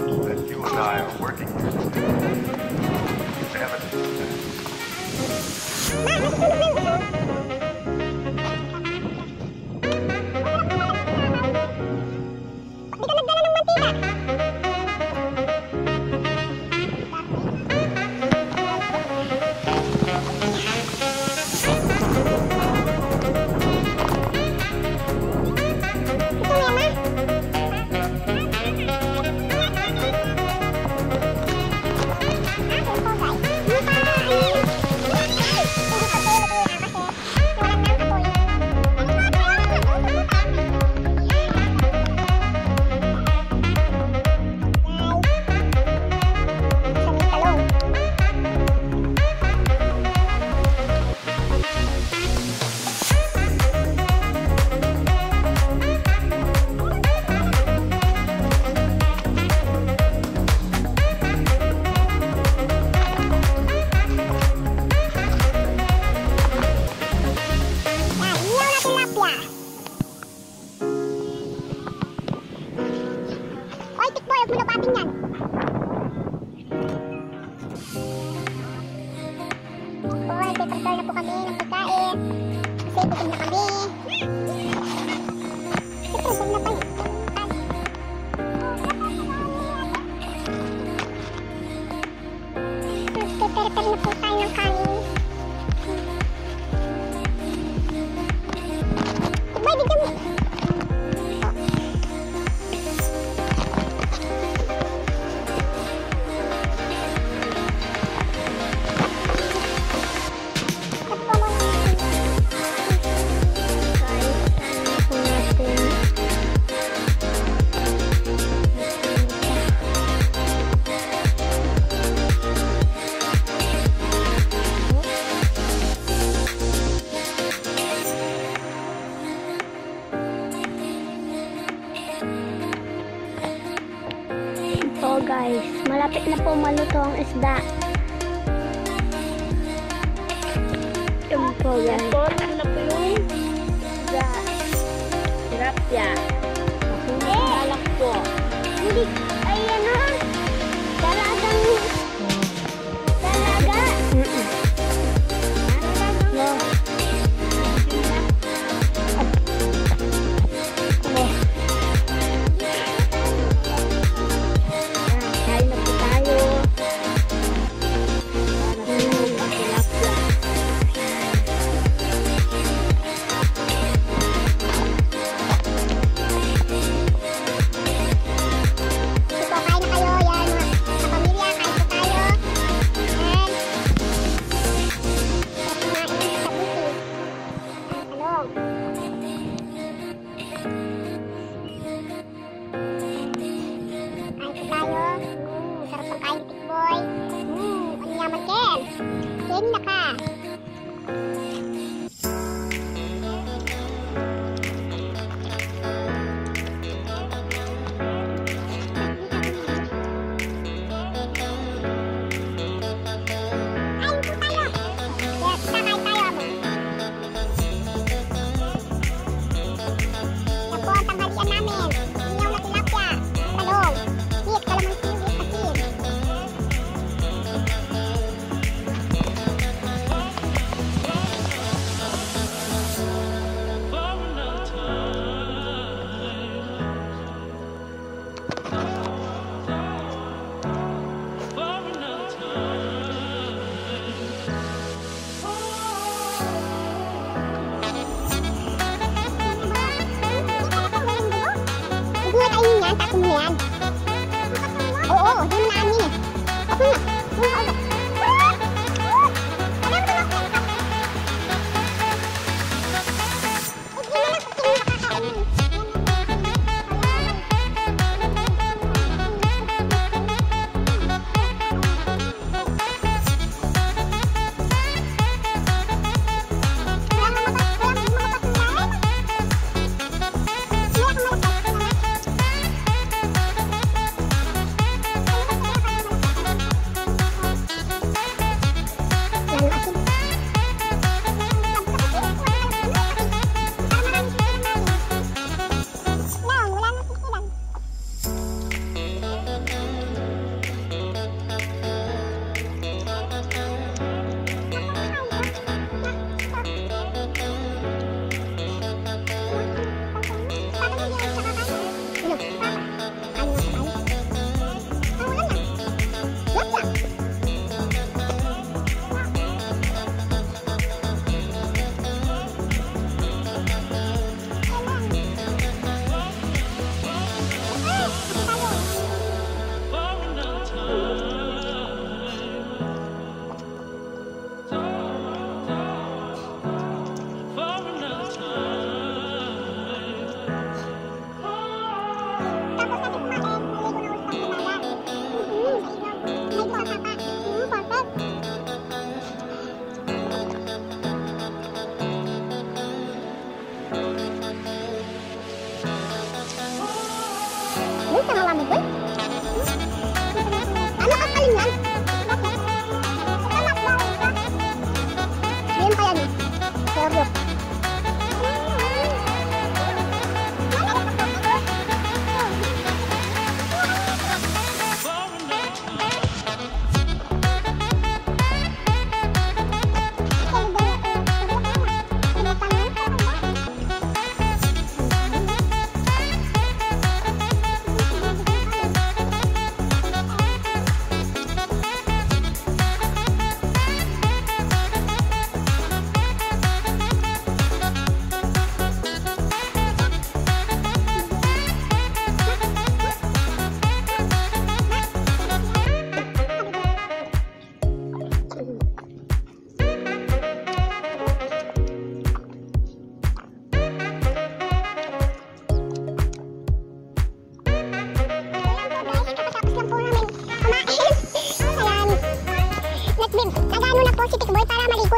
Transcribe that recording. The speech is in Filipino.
that you. and I are working here is evidence Oy, prepare na po kami ng pagkain. Kasi gutom na kami. Guys, malapit na po maluto ang isda. Yun po guys. Po, na po yung isda. Tilapia.